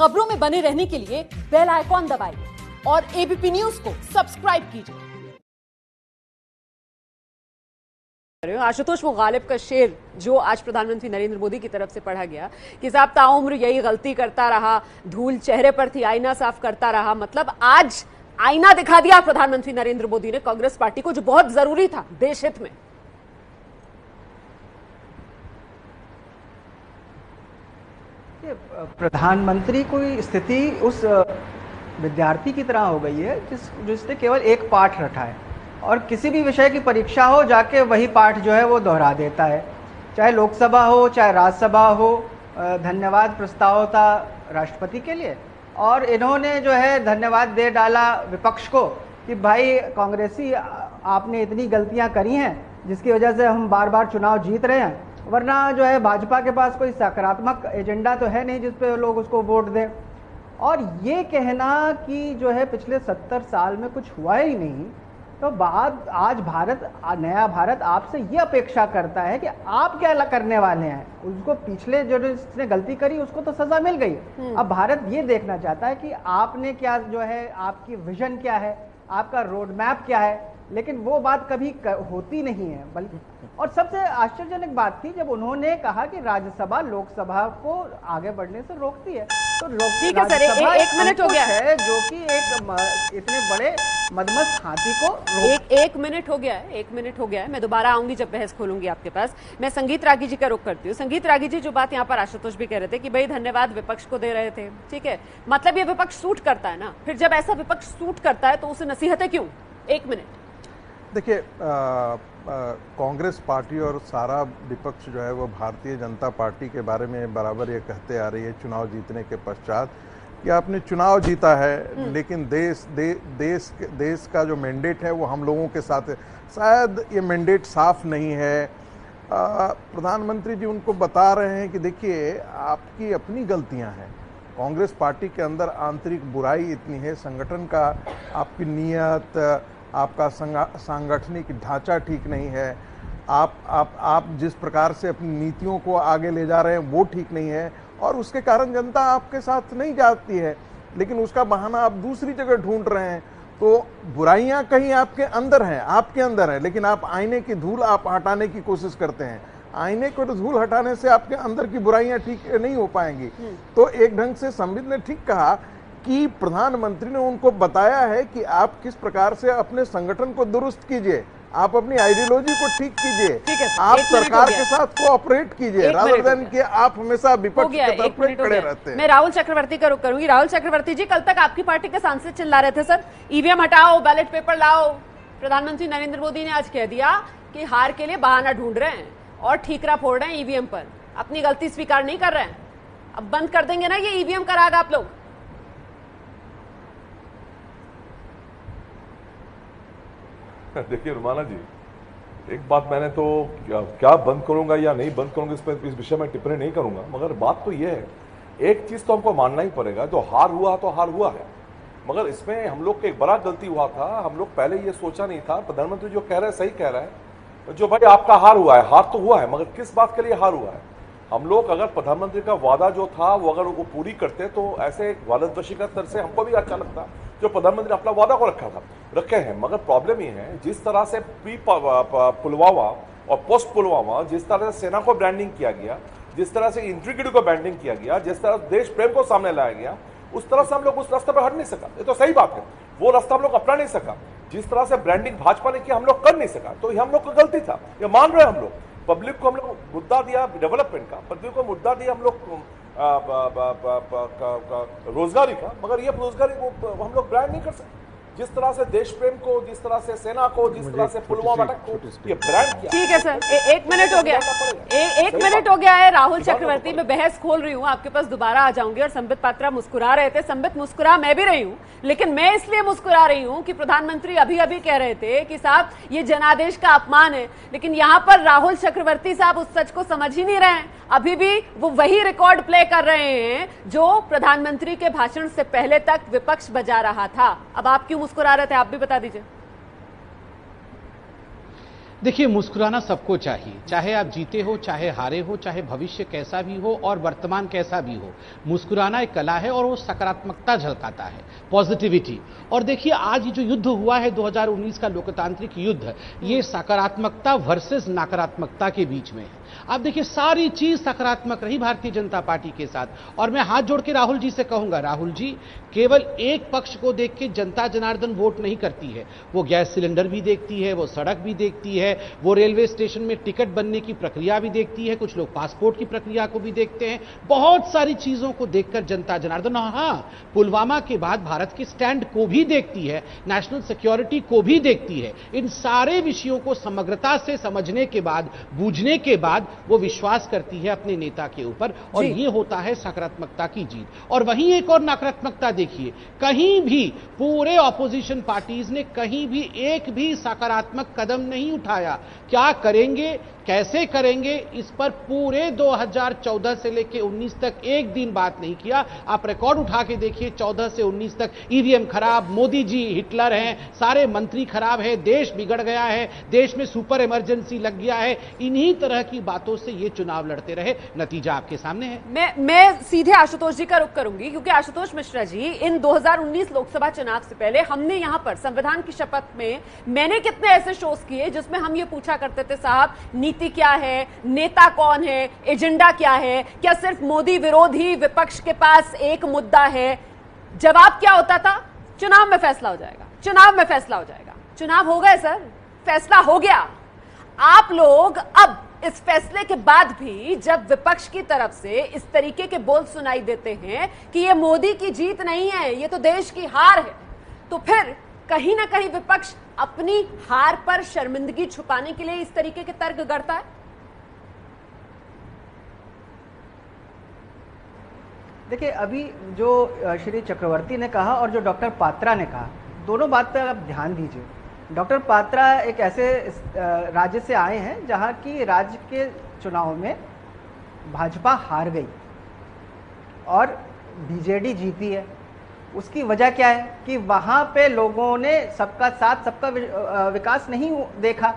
खबरों में बने रहने के लिए बेल आइकॉन दबाइए और एबीपी न्यूज़ को सब्सक्राइब कीजिए। आशुतोष मुगालिब का शेर जो आज प्रधानमंत्री नरेंद्र मोदी की तरफ़ से पढ़ा गया कि साहब ताउम्र यही गलती करता रहा, धूल चेहरे पर थी, आईना साफ़ करता रहा। मतलब आज आईना दिखा दिया प्रधानमंत्री नरेंद्र मोदी ने कांग्रेस पार्टी को, जो बहुत ज़रूरी था देश हित में। प्रधानमंत्री की स्थिति उस विद्यार्थी की तरह हो गई है, जिस, जिसने केवल एक पाठ रखा है। और किसी भी विषय की परीक्षा हो, जाके वही पाठ जो है वो दोहरा देता है। चाहे लोकसभा हो, चाहे राज्यसभा हो धन्यवाद प्रस्ताव था राष्ट्रपति के लिए। और इन्होंने जो है धन्यवाद दे डाला विपक्ष को कि भाई, कांग्रेसी, आपने इतनी गलतियाँ करी हैं, जिसकी वजह से हम बार बार चुनाव जीत रहे हैं। वरना जो है भाजपा के पास कोई सकारात्मक एजेंडा तो है नहीं जिसपे लोग उसको वोट दें। और ये कहना कि जो है पिछले सत्तर साल में कुछ हुआ ही नहीं तो बात आज भारत नया भारत आपसे ये अपेक्षा करता है कि आप क्या करने वाले हैं। उसको पिछले जो जिसने गलती करी उसको तो सजा मिल गई। हम्म। अब भारत ये देखना चाहता है कि आपने क्या जो है आपकी विजन क्या है आपका रोड मैप क्या है लेकिन वो बात कभी होती नहीं है बल्कि और सबसे आश्चर्यजनक बात थी जब उन्होंने कहा कि राज्यसभा लोकसभा को आगे बढ़ने से रोकती है। तो ठीक है सर एक, एक मिनट हो गया। है जो कि एक इतने बड़े मदमस्त हाथी को एक एक मिनट हो गया है एक मिनट हो गया है। मैं दोबारा आऊँगी जब बहस खोलूँगी आपके पास। मैं संगीत रागी जी का रुख करती हूँ। संगीत रागी जी जो बात यहाँ पर आशुतोष भी कह रहे थे कि भाई धन्यवाद विपक्ष को दे रहे थे ठीक है? मतलब ये विपक्ष सूट करता है ना? फिर जब ऐसा विपक्ष सूट करता है तो उसे नसीहतें क्यों? एक मिनट। देखिए कांग्रेस पार्टी और सारा विपक्ष जो है वो भारतीय जनता पार्टी के बारे में बराबर ये कहते आ रही है चुनाव जीतने के पश्चात कि आपने चुनाव जीता है हम्म। लेकिन देश दे, देश देश का जो मैंडेट है वो हम लोगों के साथ है। शायद ये मैंडेट साफ़ नहीं है। प्रधानमंत्री जी उनको बता रहे हैं कि देखिए आपकी अपनी गलतियाँ हैं। कांग्रेस पार्टी के अंदर आंतरिक बुराई इतनी है संगठन का आपकी नीयत आपका सांगठनिक ढांचा ठीक नहीं है आप आप आप जिस प्रकार से अपनी नीतियों को आगे ले जा रहे हैं वो ठीक नहीं है और उसके कारण जनता आपके साथ नहीं जाती है लेकिन उसका बहाना आप दूसरी जगह ढूंढ रहे हैं तो बुराइयाँ कहीं आपके अंदर हैं आपके अंदर है लेकिन आप आईने की धूल आप हटाने की कोशिश करते हैं आईने को तो धूल हटाने से आपके अंदर की बुराइयाँ ठीक नहीं हो पाएँगी हम्म। तो एक ढंग से संबित ने ठीक कहा कि प्रधानमंत्री ने उनको बताया है कि आप किस प्रकार से अपने संगठन को दुरुस्त कीजिए आप अपनी आइडियोलॉजी को ठीक कीजिए आप सरकार के साथ कोऑपरेट कीजिए राहुल देन कि आप हमेशा विपक्ष के तरफ़ में खड़े रहते हैं। मैं राहुल चक्रवर्ती का रुख करूँगी। राहुल चक्रवर्ती जी कल तक आपकी पार्टी के सांसद चिल्ला रहे थे सर। ईवीएम हटाओ बैलेट पेपर लाओ। प्रधानमंत्री नरेंद्र मोदी ने आज कह दिया कि हार के लिए बहाना ढूंढ रहे हैं और ठीकरा फोड़ रहे हैं ईवीएम पर। अपनी गलती स्वीकार नहीं कर रहे हैं। अब बंद कर देंगे ना ये ईवीएम का राग आप लोग? देखिए रुमाना जी एक बात मैंने तो क्या, क्या बंद करूँगा या नहीं बंद करूँगा इस पर इस विषय में टिप्पणी नहीं करूँगा मगर बात तो यह है एक चीज़ तो हमको मानना ही पड़ेगा जो हार हुआ तो हार हुआ है मगर इसमें हम लोग को एक बड़ा गलती हुआ था हम लोग पहले ये सोचा नहीं था प्रधानमंत्री जो कह रहे हैं सही कह रहा है जो भाई आपका हार हुआ है हार तो हुआ है मगर किस बात के लिए हार हुआ है? हम लोग अगर प्रधानमंत्री का वादा जो था वो अगर वो पूरी करते तो ऐसे वालदशी का तरह से हमको भी अच्छा लगता जो प्रधानमंत्री ने अपना वादा को रखा था। रखे हैं। मगर प्रॉब्लम ये है, जिस तरह से प्री पुलवामा और पोस्ट पुलवामा जिस तरह से सेना को ब्रांडिंग किया गया, जिस तरह से इंट्रीग्रिटी को ब्रांडिंग किया गया, जिस तरह देश प्रेम को सामने लाया गया, उस तरह से हम लोग उस रास्ते पर हट नहीं सका। ये तो सही बात है। वो रास्ता हम लोग अपना नहीं सका। जिस तरह से ब्रांडिंग भाजपा ने किया, हम लोग कर नहीं सका। तो ये हम लोग का गलती था। ये मान रहे हम लोग। पब्लिक को हम लोग मुद्दा दिया डेवलपमेंट का। पब्लिक को मुद्दा दिया हम लोग रोजगारी का। मगर ये रोजगारी को हम लोग ब्रांड नहीं कर सकते। जिस तरह से देश प्रेम को जिस तरह से सेना को जिस तरह से पुलवामा अटक को ये ब्रांड किया। ठीक है सर ए, एक मिनट हो गया। ए, एक मिनट हो गया है। राहुल चक्रवर्ती मैं बहस खोल रही हूँ। आपके पास दोबारा आ जाऊँगी और संबित पात्रा मुस्कुरा रहे थे। संबित मुस्कुरा मैं भी रही हूँ लेकिन मैं इसलिए मुस्कुरा रही हूँ कि प्रधानमंत्री अभी अभी कह रहे थे कि साहब ये जनादेश का अपमान है लेकिन यहाँ पर राहुल चक्रवर्ती साहब उस सच को समझ ही नहीं रहे हैं। अभी भी वो वही रिकॉर्ड प्ले कर रहे हैं जो प्रधानमंत्री के भाषण से पहले तक विपक्ष बजा रहा था। अब आप क्यों मुस्कुरा रहे थे, आप भी बता दीजिए। देखिए, मुस्कुराना सबको चाहिए। चाहे आप जीते हो, चाहे हारे हो, चाहे भविष्य कैसा भी हो और वर्तमान कैसा भी हो, मुस्कुराना एक कला है और वो सकारात्मकता झलकाता है, पॉजिटिविटी। और देखिए, आज ये जो युद्ध हुआ है 2019 का लोकतांत्रिक युद्ध, ये सकारात्मकता वर्सेस नकारात्मकता के बीच में है। आप देखिए, सारी चीज़ सकारात्मक रही भारतीय जनता पार्टी के साथ। और मैं हाथ जोड़ के राहुल जी से कहूँगा, राहुल जी, केवल एक पक्ष को देख के जनता जनार्दन वोट नहीं करती है। वो गैस सिलेंडर भी देखती है, वो सड़क भी देखती है, वो रेलवे स्टेशन में टिकट बनने की प्रक्रिया भी देखती है, कुछ लोग पासपोर्ट की प्रक्रिया को भी देखते हैं। बहुत सारी चीज़ों को देखकर जनता जनार्दन हाँ पुलवामा के बाद भारत के स्टैंड को भी देखती है, नेशनल सिक्योरिटी को भी देखती है। इन सारे विषयों को समग्रता से समझने के बाद, बूझने के बाद वो विश्वास करती है अपने नेता के ऊपर और ये होता है सकारात्मकता की जीत। और वहीं एक और नकारात्मकता देखिए कहीं भी पूरे ऑपोजिशन पार्टीज़ ने कहीं भी एक भी सकारात्मक कदम नहीं उठाया। क्या करेंगे कैसे करेंगे इस पर पूरे 2014 से लेकर 19 तक एक दिन बात नहीं किया। आप रिकॉर्ड उठा के देखिए 14 से 19 तक ईवीएम खराब मोदी जी हिटलर हैं सारे मंत्री खराब है देश बिगड़ गया है देश में सुपर इमरजेंसी लग गया है। इन्हीं तरह की बातों से ये चुनाव लड़ते रहे, नतीजा आपके सामने है। मैं मैं सीधे आशुतोष जी का रुख करूँगी, क्योंकि आशुतोष मिश्रा जी, इन 2019 लोकसभा चुनाव से पहले हमने यहाँ पर संविधान की शपथ में मैंने कितने ऐसे शोज़ किए जिसमें हम ये पूछा करते थे, साहब, नीति क्या है, नेता कौन है, एजेंडा क्या है, क्या सिर्फ़ मोदी विरोधी विपक्ष के पास एक मुद्दा है? जवाब क्या होता था? चुनाव में फैसला हो जाएगा, चुनाव में फैसला हो जाएगा। चुनाव हो गए, सर, फैसला हो गया। आप लोग अब इस फैसले के बाद भी जब विपक्ष की तरफ़ से इस तरीके के बोल सुनाई देते हैं कि ये मोदी की जीत नहीं है, ये तो देश की हार है तो फिर कहीं ना कहीं विपक्ष अपनी हार पर शर्मिंदगी छुपाने के लिए इस तरीके के तर्क गढ़ता है? देखिए, अभी जो श्री चक्रवर्ती ने कहा और जो डॉक्टर पात्रा ने कहा, दोनों बात पर आप ध्यान दीजिए। डॉक्टर पात्रा एक ऐसे राज्य से आए हैं जहाँ की राज्य के चुनाव में भाजपा हार गई और बीजेडी जीती है। उसकी वजह क्या है कि वहाँ पे लोगों ने सबका साथ सबका विकास नहीं देखा।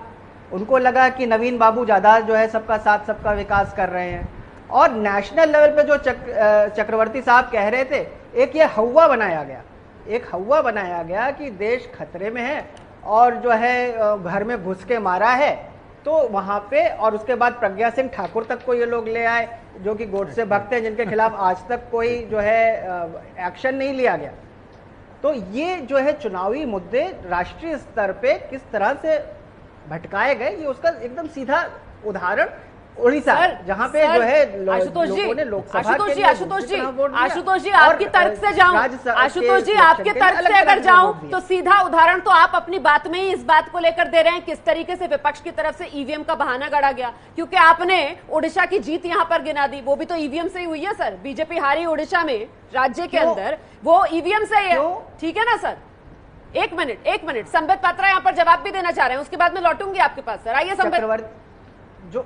उनको लगा कि नवीन बाबू ज़्यादा जो है सबका साथ सबका विकास कर रहे हैं। और नेशनल लेवल पे जो चक, चक्रवर्ती साहब कह रहे थे एक ये हवा बनाया गया। एक हवा बनाया गया कि देश खतरे में है और जो है घर में घुस के मारा है तो वहाँ पे, और उसके बाद प्रज्ञा सिंह ठाकुर तक को ये लोग ले आए, जो कि गोट से भक्त हैं, जिनके खिलाफ आज तक कोई जो है एक्शन नहीं लिया गया। तो ये जो है चुनावी मुद्दे राष्ट्रीय स्तर पे किस तरह से भटकाए गए, ये उसका एकदम सीधा उदाहरण उड़ीसा जहाँ पे जो है आशुतोष जी आशुतोष जी आशुतोष जी आशुतोष जी आपकी तर्क से जाऊँ आशुतोष जी आपके तर्क से अगर जाऊँ तो सीधा उदाहरण तो आप अपनी बात में ही इस बात को लेकर दे रहे हैं किस तरीके से विपक्ष की तरफ़ से ईवीएम का बहाना गढ़ा गया। क्योंकि आपने ओडिशा की जीत यहाँ पर गिना दी वो भी तो ईवीएम से ही हुई है सर। बीजेपी हारी उड़ीसा में राज्य के अंदर वो ईवीएम से है ठीक है ना सर? एक मिनट एक मिनट संबित पात्रा यहाँ पर जवाब भी देना चाह रहे हैं उसके बाद में लौटूँगी आपके पास सर। आइए संबित। जो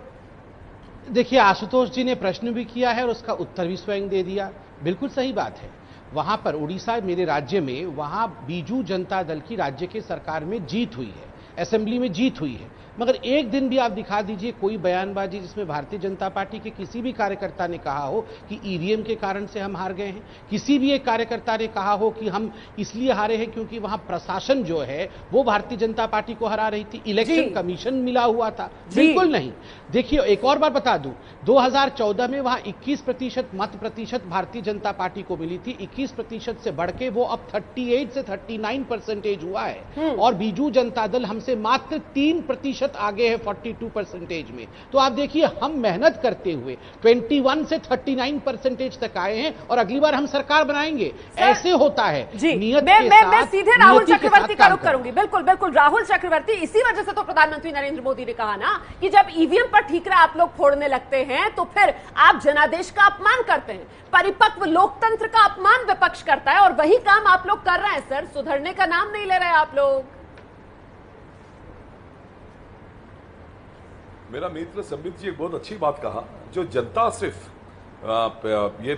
देखिए, आशुतोष जी ने प्रश्न भी किया है और उसका उत्तर भी स्वयं दे दिया। बिल्कुल सही बात है। वहाँ पर उड़ीसा मेरे राज्य में, वहाँ बीजू जनता दल की राज्य के सरकार में जीत हुई है। असेंबली में जीत हुई है। मगर एक दिन भी आप दिखा दीजिए कोई बयानबाजी जिसमें भारतीय जनता पार्टी के किसी भी कार्यकर्ता ने कहा हो कि ईवीएम के कारण से हम हार गए हैं किसी भी एक कार्यकर्ता ने कहा हो कि हम इसलिए हारे हैं क्योंकि वहाँ प्रशासन जो है वो भारतीय जनता पार्टी को हरा रही थी इलेक्शन कमीशन मिला हुआ था। बिल्कुल नहीं। देखिए एक और बार बता दूँ 2014 में वहाँ 21 प्रतिशत मत प्रतिशत भारतीय जनता पार्टी को मिली थी 21 प्रतिशत से बढ़ के वो अब 38 से 39 परसेंटेज हुआ है। हम्म। और बीजू जनता दल हमसे मात्र तीन प्रतिशत आगे है 42 परसेंटेज में। तो आप देखिए हम मेहनत करते हुए 21 से 39 परसेंटेज तक आए हैं और अगली बार हम सरकार बनाएँगे। ऐसे होता है नियत मैं, मैं, मैं सीधे राहुल चक्रवर्ती का रुख करूँगी। बिल्कुल बिल्कुल राहुल चक्रवर्ती इसी वजह से तो प्रधानमंत्री नरेंद्र मोदी ने कहा ना कि जब ईवीएम पर ठीकरा आप लोग फोड़ने लगते हैं तो फिर आप जनादेश का अपमान करते हैं परिपक्व लोकतंत्र का अपमान विपक्ष करता है और वही काम आप लोग कर रहे हैं सर। सुधरने का नाम नहीं ले रहे आप लोग। मेरा मित्र संबित जी एक बहुत अच्छी बात कहा, जो जनता सिर्फ़ ये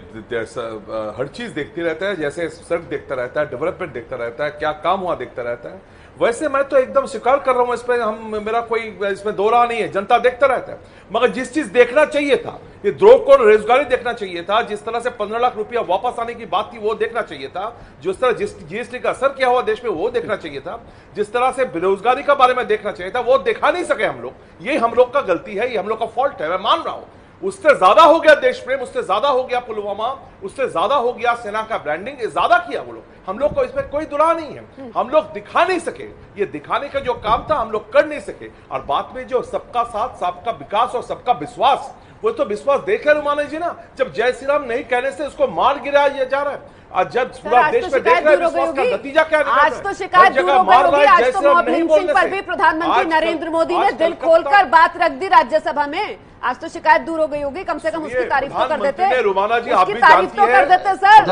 हर चीज़ देखती रहता है, जैसे सड़क देखता रहता है, डेवलपमेंट देखता रहता है, क्या काम हुआ देखता रहता है। वैसे मैं तो एकदम स्वीकार कर रहा हूँ इसमें हम, मेरा कोई, इसमें दो राह नहीं है, जनता देखता रहता है। मगर जिस चीज़ देखना चाहिए था, ये द्रोह को रोजगारी देखना चाहिए था, जिस तरह से पंद्रह लाख रुपया वापस आने की बात थी, वो देखना चाहिए था। जिस तरह, जिस जीएसटी का असर क्या हुआ देश में, वो देखना चाहिए था। जिस तरह से बेरोजगारी का बारे में देखना चाहिए था, वो देखा नहीं सके हम लोग। ये हम लोग का गलती है, ये हम लोग का फॉल्ट है, मैं मान रहा हूँ। उससे ज़्यादा हो गया देश प्रेम उससे ज़्यादा हो गया पुलवामा उससे ज़्यादा हो गया सेना का ब्रांडिंग ज़्यादा किया वो लोग। हम लोग को इसमें कोई दुरा नहीं है। हम लोग दिखा नहीं सके। ये दिखाने का जो काम था हम लोग कर नहीं सके। और बात में जो सबका साथ सबका विकास और सबका विश्वास वो तो विश्वास देख रहे रुमाना जी ना जब जय श्री राम नहीं कहने से उसको मार गिराया जा रहा है। आज जब पूरा देश तो में देख रहे विश्वास का नतीजा क्या आज तो शिकायत दूर हो गई होगी। आज तो नहीं लिंचिंग बोलने पर भी प्रधानमंत्री नरेंद्र मोदी ने दिल खोलकर बात रख दी राज्यसभा में। आज तो शिकायत दूर हो गई होगी कम से कम उसकी तारीफ़ तो कर देते। रुमाना जी आप उसकी तारीफ़ तो कर हैं देते सर।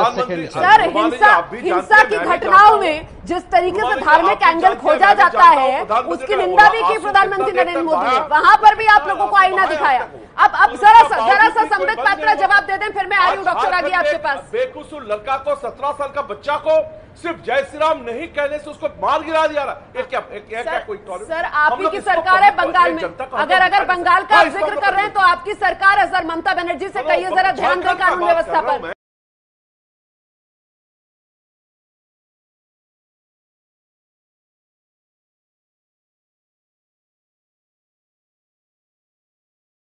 सर हिंसा हिंसा की घटनाओं में जिस तरीके से धार्मिक एंगल खोजा जाता है उसकी निंदा भी की प्रधानमंत्री नरेंद्र मोदी ने? वहाँ पर भी आप लोगों को आईना दिखाया। अब अब जरा सा जरा सा संबित पात्रा जवाब दे दें फिर मैं आ रही हूँ डॉक्टर आगे आपके पास। बेकसूर लड़का को सत्रह साल का बच्चा को सिर्फ़ जय श्री राम नहीं कहने से उसको मार गिरा दिया रहा। एक क्या एक, क्या सर, कोई सर आप ही की सरकार है बंगाल में। अगर अगर बंगाल का ज़िक्र कर रहे हैं तो आपकी सरकार है सर ममता बनर्जी से कहिए जरा ध्यान दें कानून व्यवस्था पर।